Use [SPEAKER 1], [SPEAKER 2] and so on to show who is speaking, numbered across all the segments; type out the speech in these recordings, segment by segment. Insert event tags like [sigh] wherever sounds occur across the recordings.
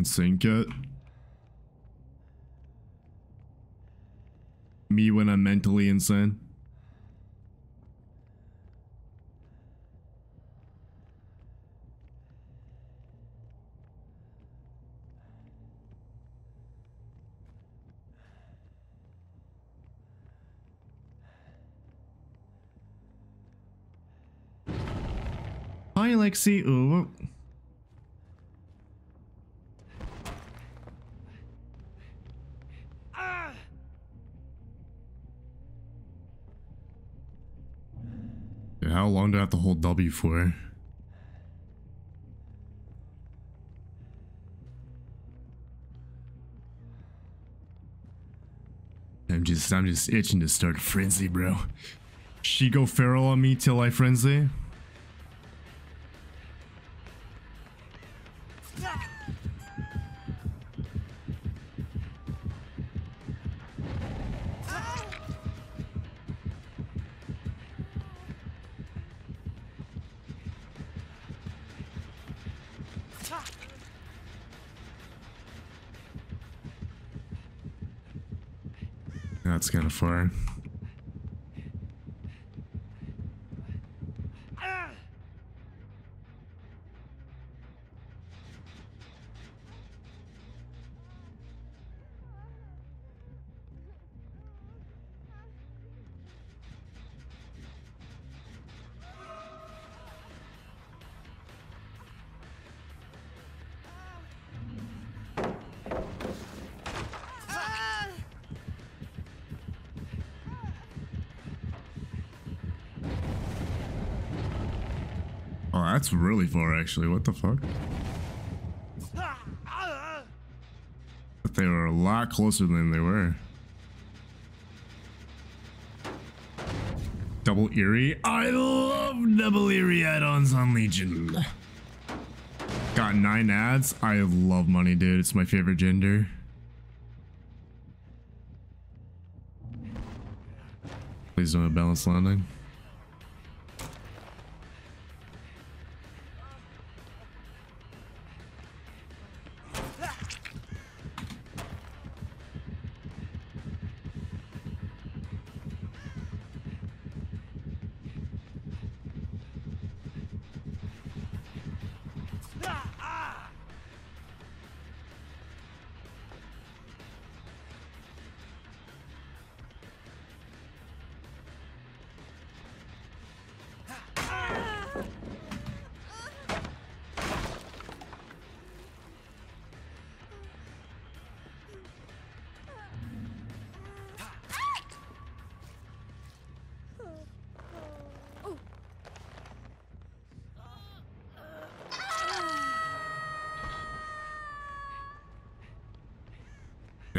[SPEAKER 1] In sync yet? Me when I'm mentally insane? Hi, Lexi. Ooh. How long do I have to hold W for? I'm just, I'm just itching to start frenzy, bro. She go feral on me till I frenzy. That's kind of far. That's really far, actually. What the fuck? But they were a lot closer than they were. Double Eerie? I love double Eerie add-ons on Legion. Got nine ads. I love money, dude. It's my favorite gender. Please don't have Balanced Landing.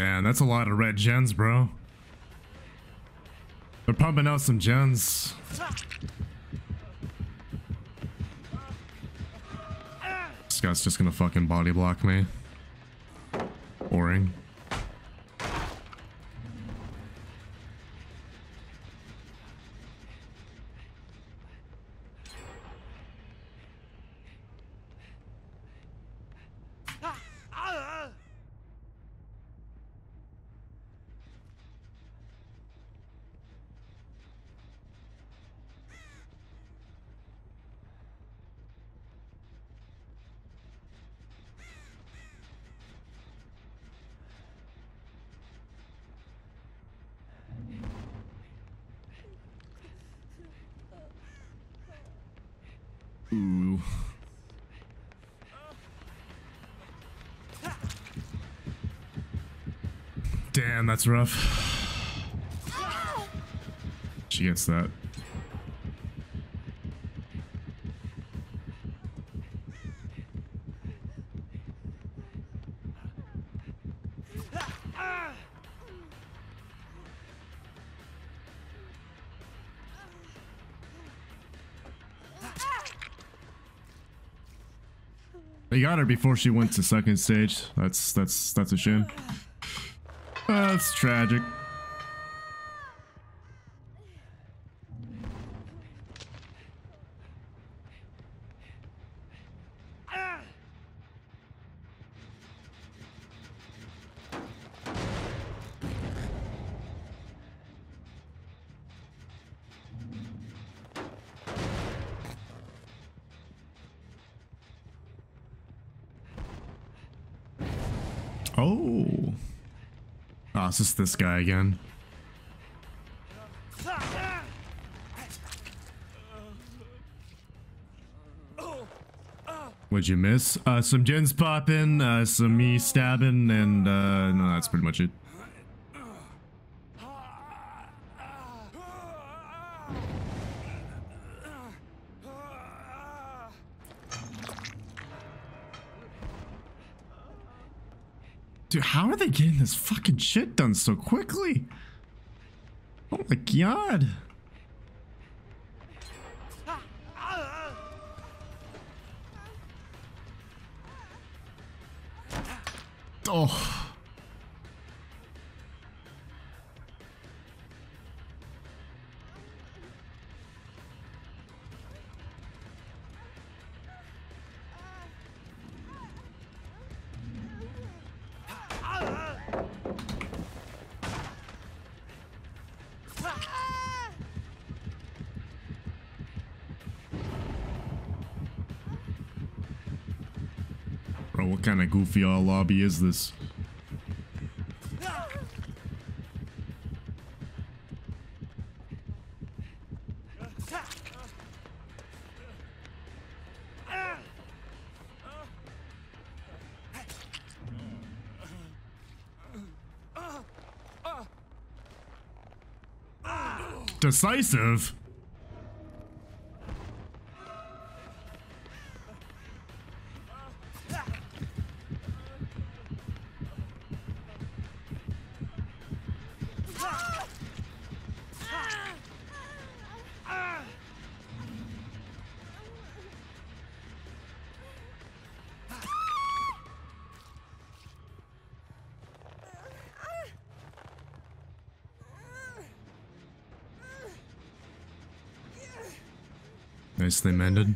[SPEAKER 1] Damn, that's a lot of red gens, bro. They're pumping out some gens. This guy's just gonna fucking body block me. Ooh. Damn, that's rough. She gets that. Her before she went to second stage. That's that's that's a shame. That's tragic. Oh. Oh, it's just this guy again. What'd you miss? Uh, some gens popping, uh, some me stabbing, and, uh, no, that's pretty much it. How are they getting this fucking shit done so quickly? Oh my god. What kind of goofy all lobby is this? Decisive? Nicely mended.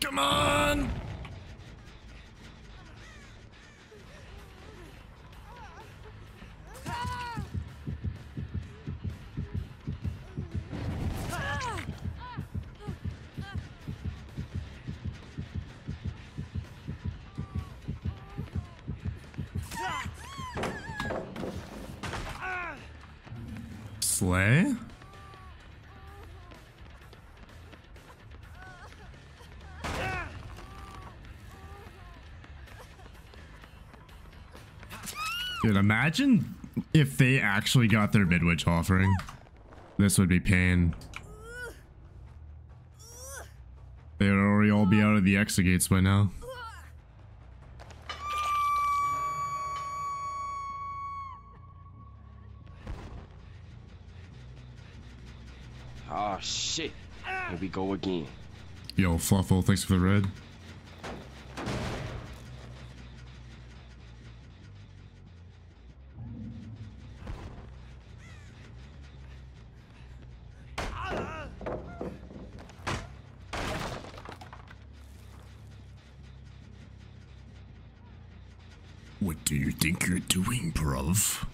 [SPEAKER 1] Come on! Dude, imagine if they actually got their midwich offering. This would be pain. They would already all be out of the exit gates by now.
[SPEAKER 2] Oh shit. Here we go again.
[SPEAKER 1] Yo, Fluffle, thanks for the red. What do you think you're doing, bruv?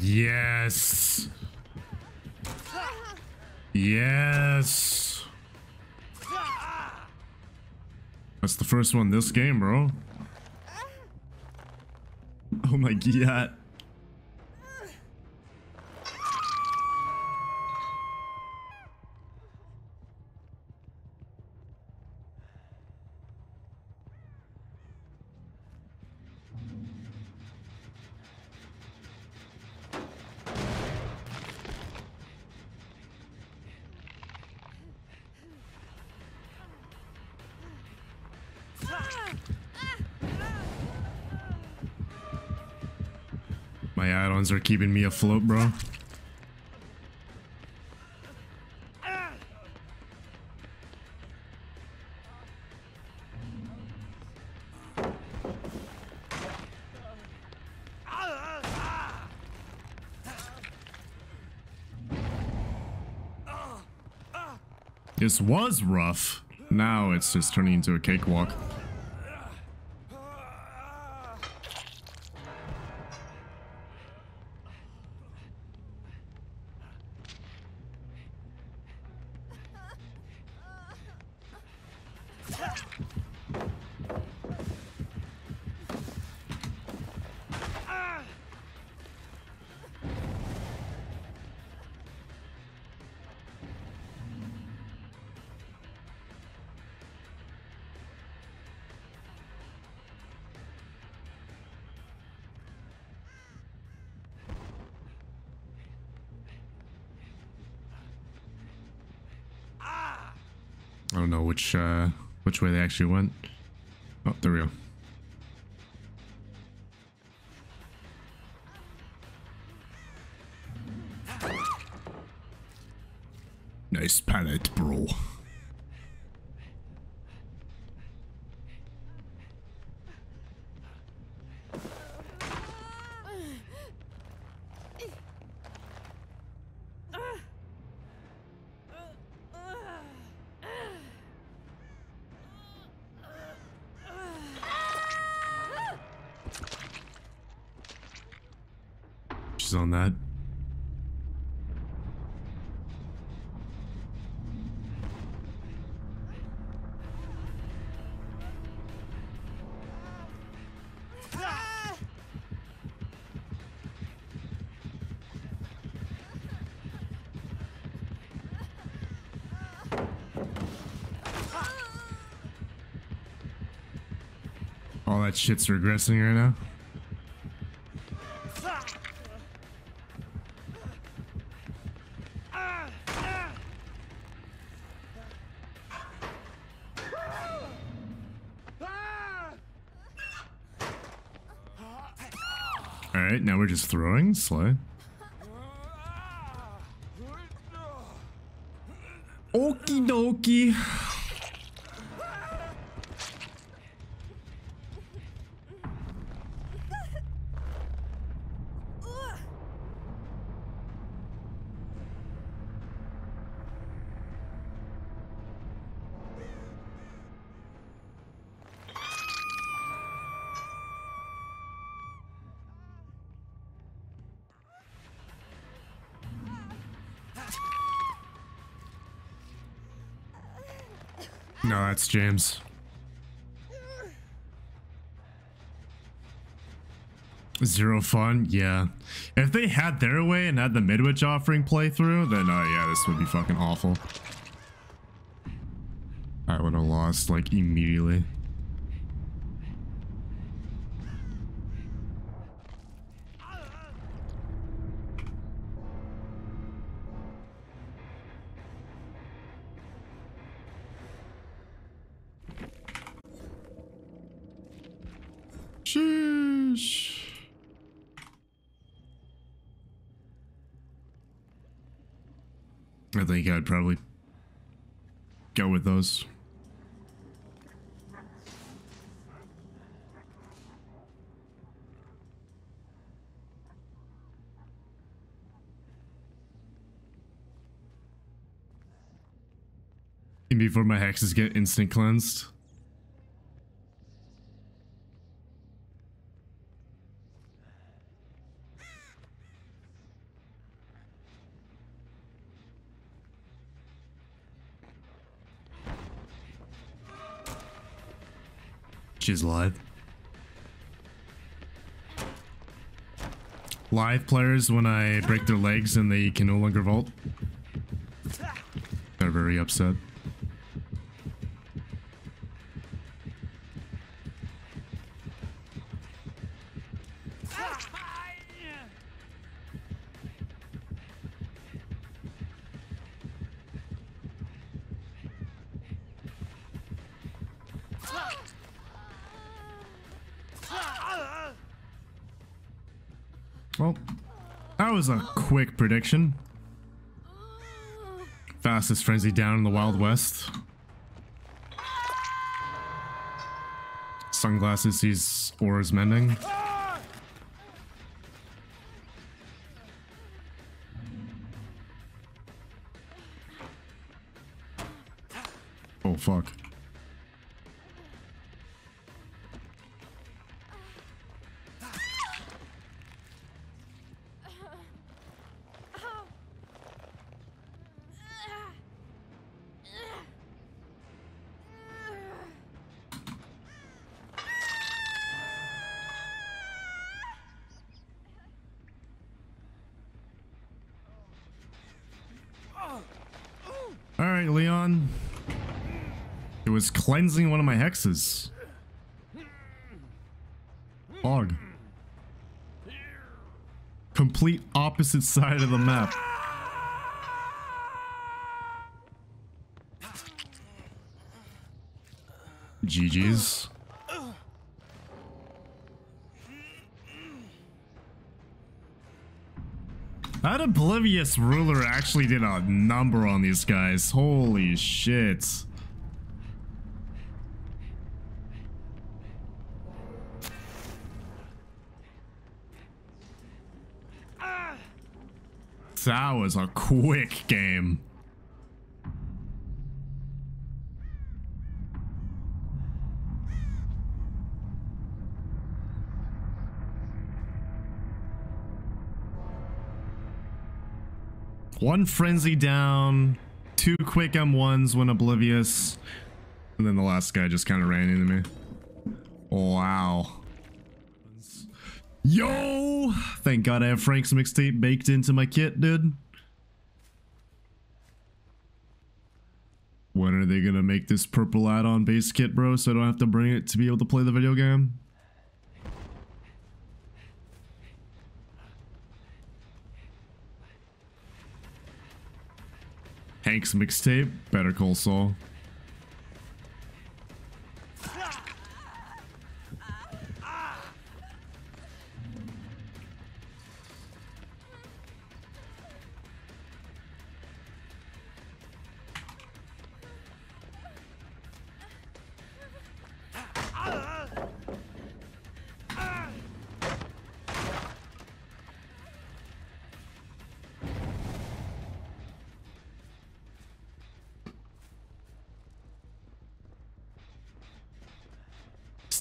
[SPEAKER 1] Yes. Yes. That's the first one this game, bro. Oh my [laughs] god. My add-ons are keeping me afloat, bro. This was rough. Now it's just turning into a cakewalk. Which uh, which way they actually went. Oh, there we go. Nice pallet, bro. That shit's regressing right now. Alright, now we're just throwing. Slay. Okie dokie. James. Zero fun? Yeah. If they had their way and had the Midwich offering playthrough, then uh, yeah, this would be fucking awful. I would have lost like immediately. I think I'd probably go with those. Before my hexes get instant cleansed. She's live. Live players, when I break their legs and they can no longer vault, they're very upset. A quick prediction. Fastest frenzy down in the Wild West. Sunglasses sees auras mending. Oh fuck. Cleansing one of my hexes. Fog. Complete opposite side of the map. GG's. That Oblivious ruler actually did a number on these guys. Holy shit. That was a quick game. One frenzy down, two quick M1s when oblivious, and then the last guy just kind of ran into me. Wow. Yo! Thank God I have Frank's mixtape baked into my kit, dude. When are they gonna make this purple add-on base kit, bro, so I don't have to bring it to be able to play the video game? Hank's mixtape, Better Call Saul.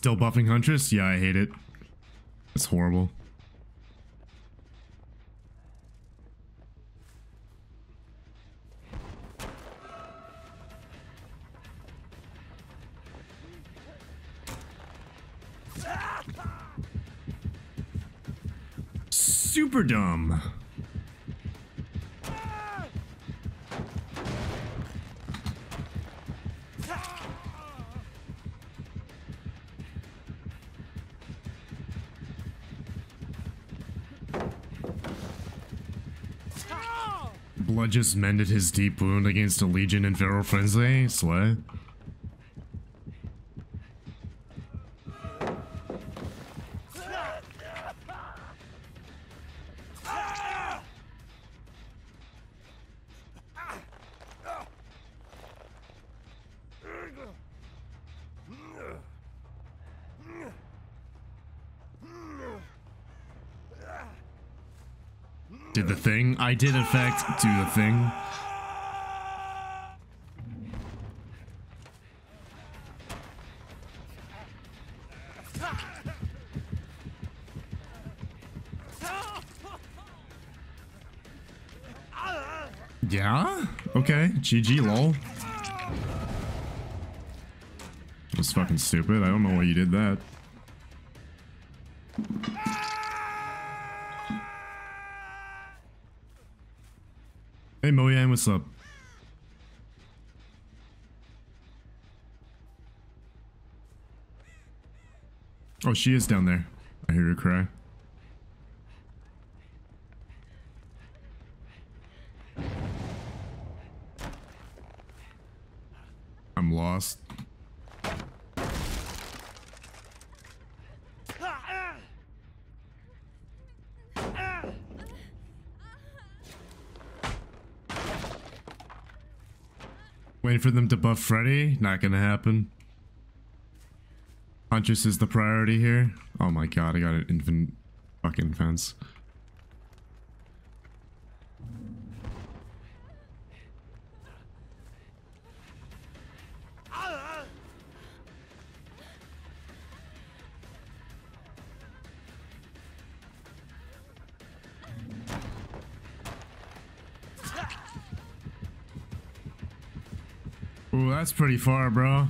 [SPEAKER 1] Still buffing Huntress? Yeah, I hate it. It's horrible. Super dumb. Just mended his deep wound against a legion in Feral Frenzy. Slay. Did the thing. I did in fact do the thing. Yeah? Okay. GG lol. That was fucking stupid. I don't know why you did that. Hey Moyan, what's up? Oh, she is down there. I hear her cry. I'm lost. Waiting for them to buff Freddy? Not gonna happen. Huntress is the priority here. Oh my god, I got an infant fucking fence. That's pretty far, bro.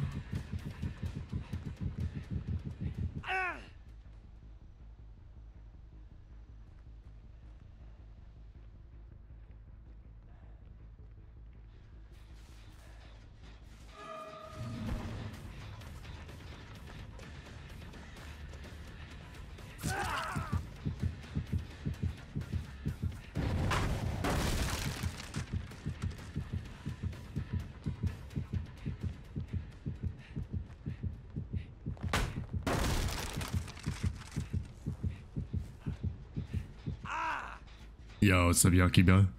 [SPEAKER 1] Yo, what's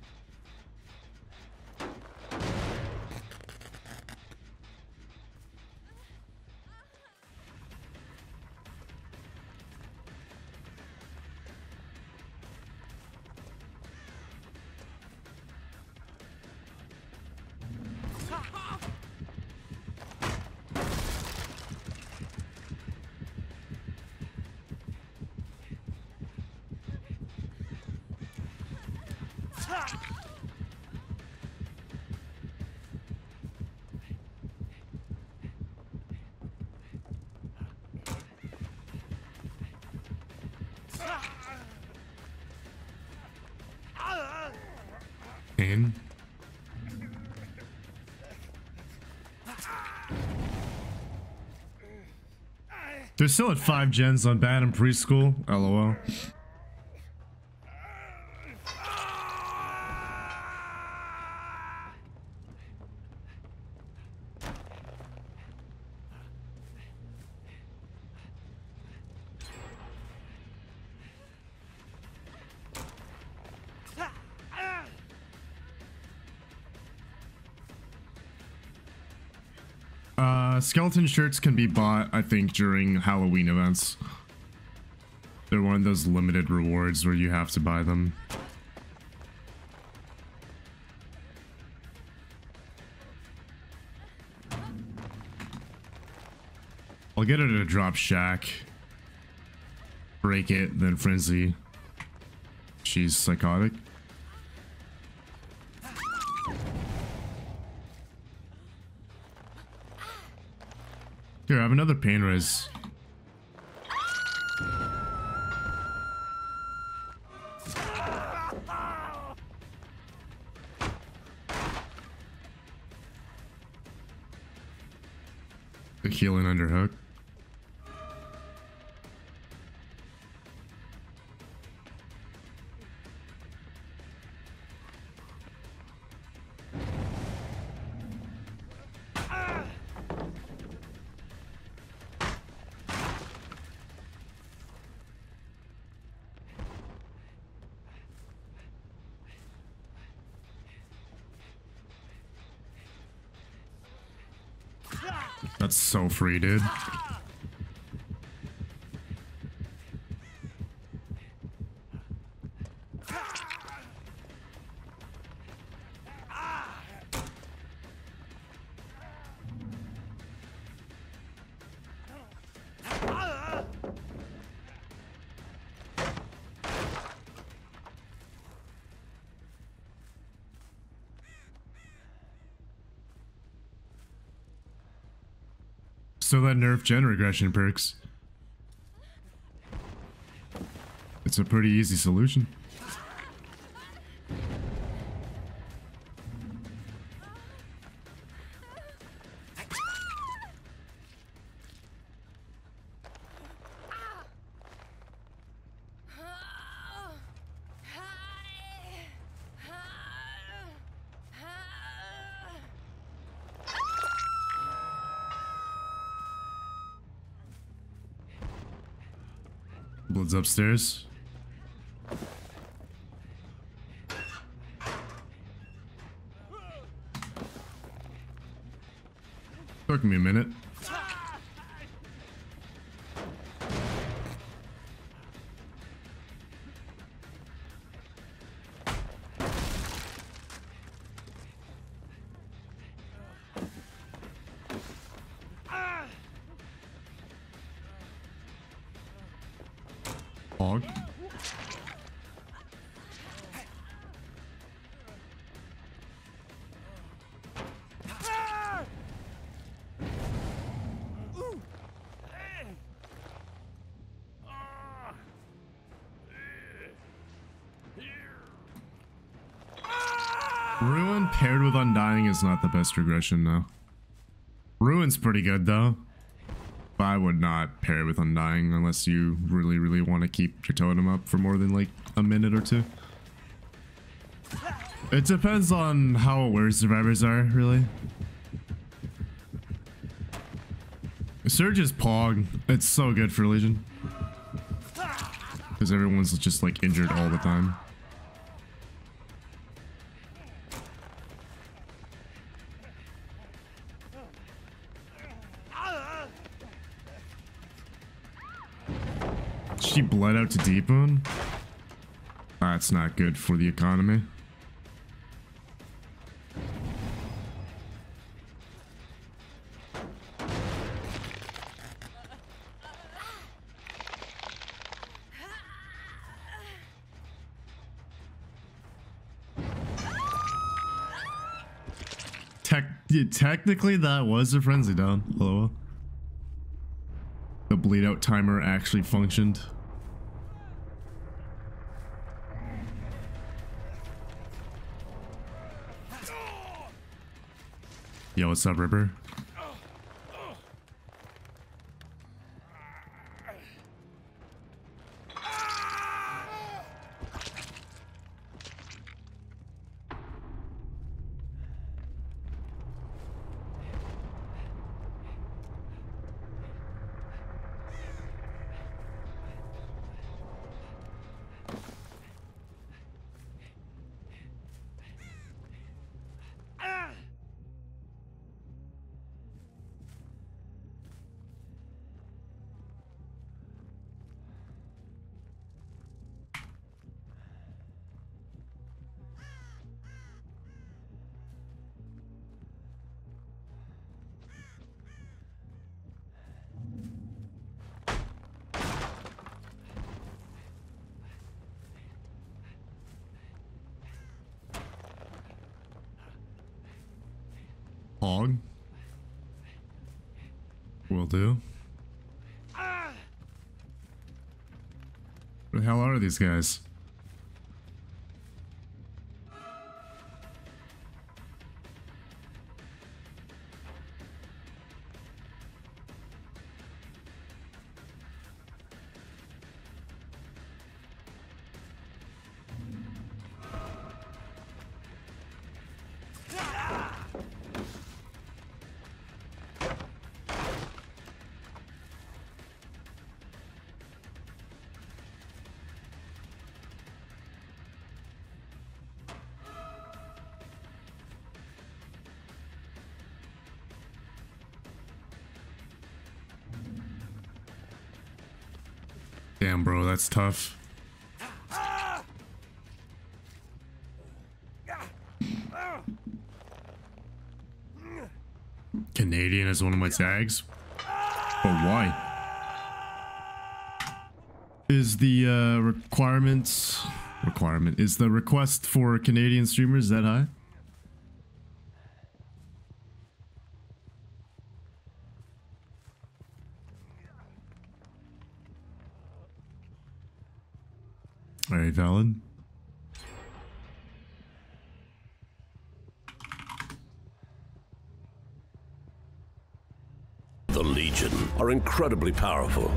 [SPEAKER 1] Pain. They're still at five gens on in preschool. LOL. Skeleton shirts can be bought, I think, during Halloween events. They're one of those limited rewards where you have to buy them. I'll get her to drop Shack. Break it, then Frenzy. She's psychotic. Here, I have another pain res. So free, dude. So that nerf gen regression perks. It's a pretty easy solution. Someone's upstairs. Took me a minute. Hog. Ruin paired with Undying is not the best regression, though. Ruin's pretty good, though. Would not pair with Undying unless you really, really want to keep your totem up for more than like a minute or two. It depends on how aware survivors are, really. Surge is Pog. It's so good for Legion. Because everyone's just like injured all the time. Bled out to Deep Wound? That's not good for the economy. Yeah, technically, that was a frenzy down. Hello. The bleed out timer actually functioned. Yo, what's up, Ripper? Will do. Where the hell are these guys? That's tough. Canadian is one of my tags. But why? Is the uh, requirements requirement is the request for Canadian streamers that high? Valid.
[SPEAKER 3] The Legion are incredibly powerful.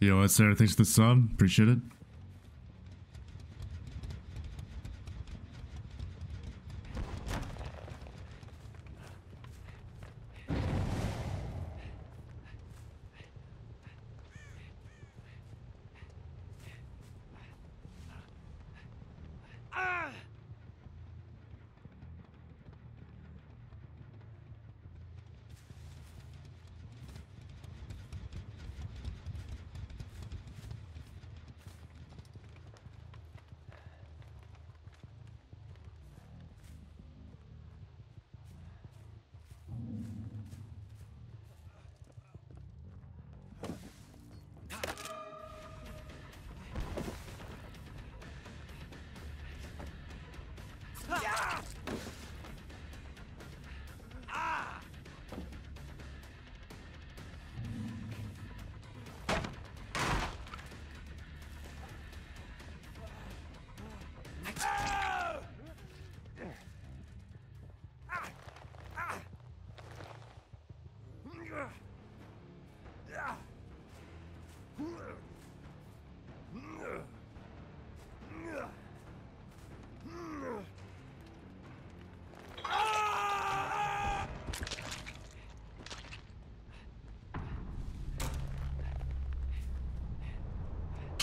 [SPEAKER 1] Yo, that's Sarah. Thanks for the sub. Appreciate it.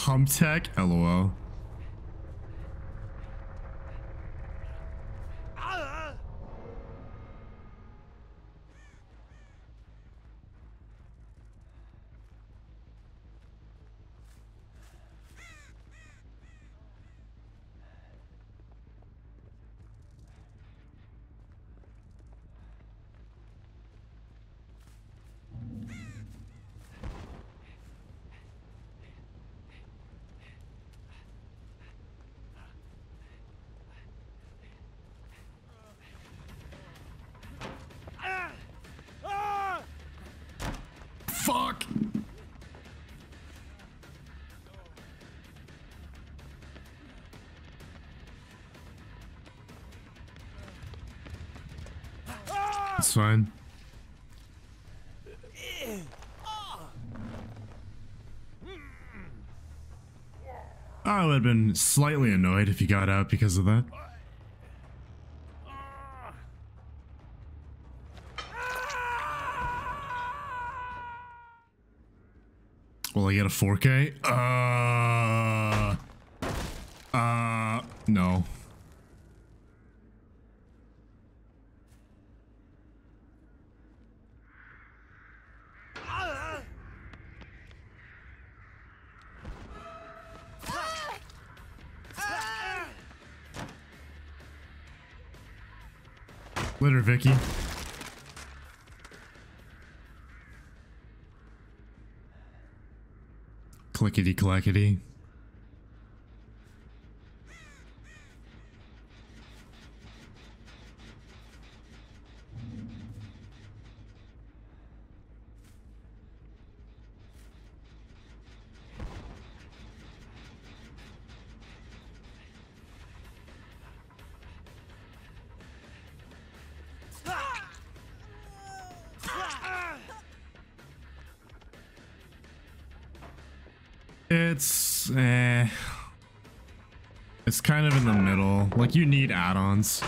[SPEAKER 1] Pump tech? LOL. It's fine. I would have been slightly annoyed if you got out because of that. Will I get a 4K? Uh, Later, Vicky. Clickety clackety. It's eh. It's kind of in the middle. Like you need add-ons.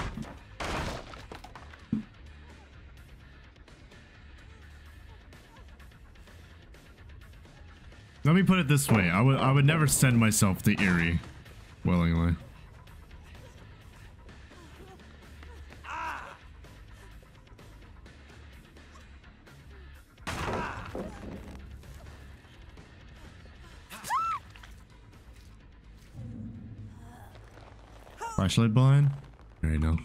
[SPEAKER 1] Let me put it this way. I would I would never send myself to Eyrie willingly. Flashlight blind? Right now.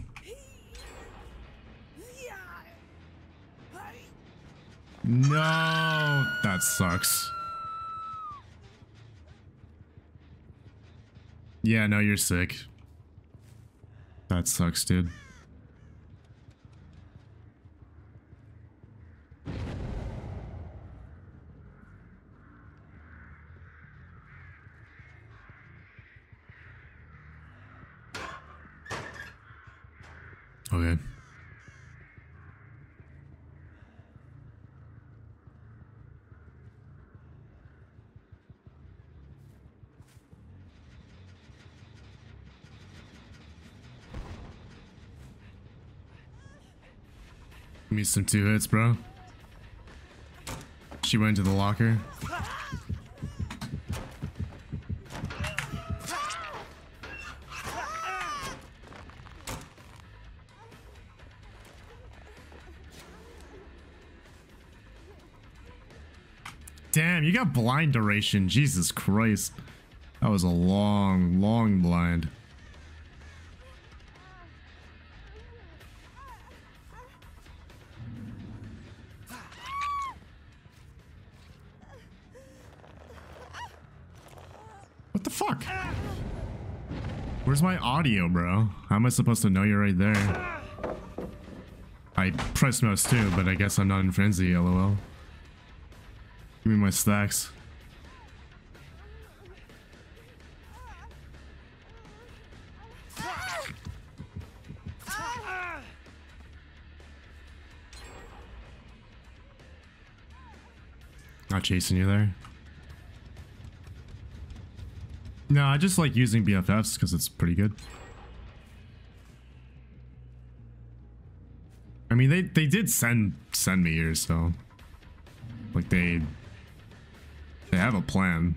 [SPEAKER 1] No, that sucks. Yeah, no, you're sick. That sucks, dude. Okay. Give me some two hits, bro. She went to the locker. You got blind duration. Jesus Christ. That was a long, long blind. What the fuck? Where's my audio, bro? How am I supposed to know you're right there? I pressed mouse too, but I guess I'm not in frenzy, lol. Give me my stacks. Not chasing you there. No, I just like using BFFs because it's pretty good. I mean, they they did send send me here, so like they they have a plan.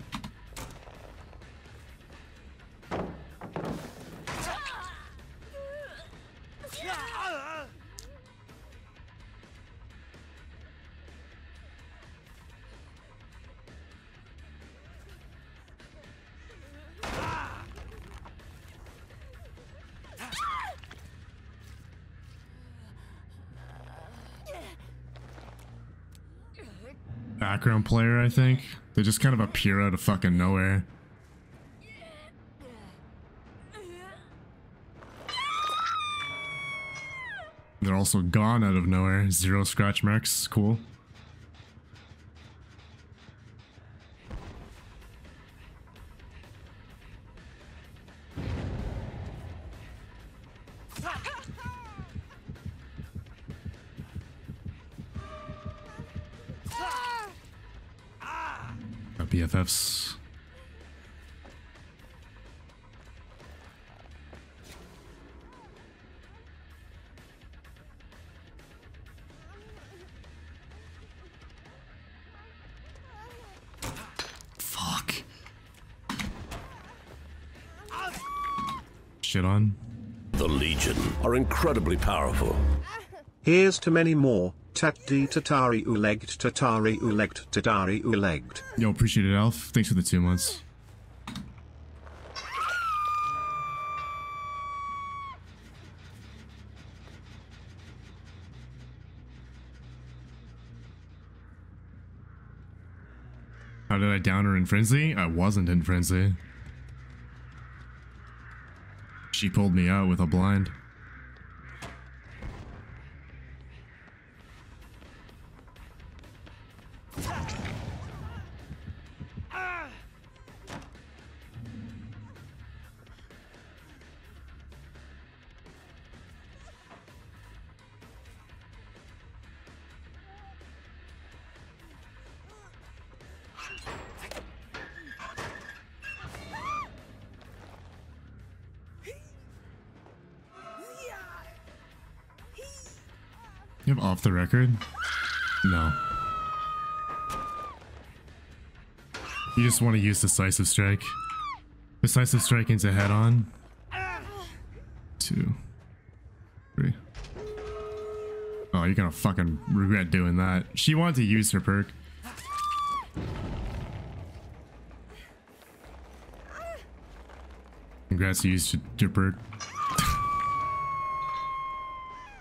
[SPEAKER 1] Background player, I think. They just kind of appear out of fucking nowhere. They're also gone out of nowhere. Zero scratch marks. Cool. BFFs. Fuck. Shit on.
[SPEAKER 3] The Legion are incredibly powerful.
[SPEAKER 4] Here's to many more. Tat di tatari ulegged tatari ulegged tatari ulegged.
[SPEAKER 1] Yo, appreciate it, Alf. Thanks for the two months. How did I down her in frenzy? I wasn't in frenzy. She pulled me out with a blind. Off the record? No. You just want to use decisive strike. Decisive strike into head on. Two. Three. Oh, you're gonna fucking regret doing that. She wanted to use her perk. Congrats, you used your perk.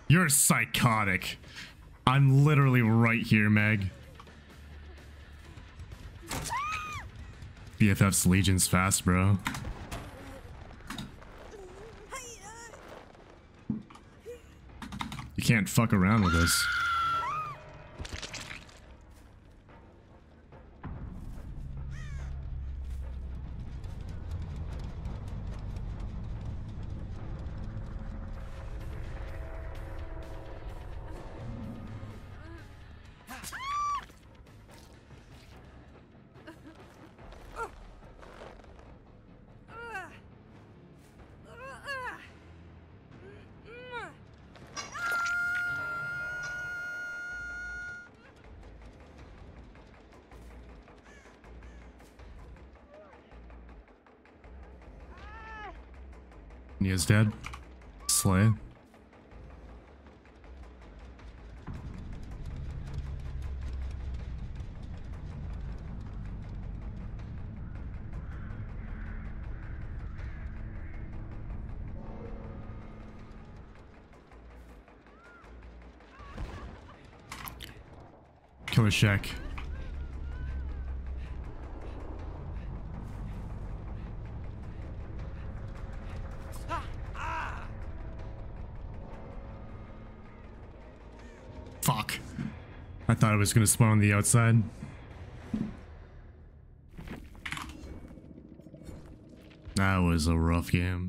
[SPEAKER 1] You're psychotic. I'm literally right here, Meg. BFF's Legion's fast, bro. You can't fuck around with this. Nea's dead. Slay. Killer Shack. Fuck. Was gonna spawn on the outside. That was a rough game.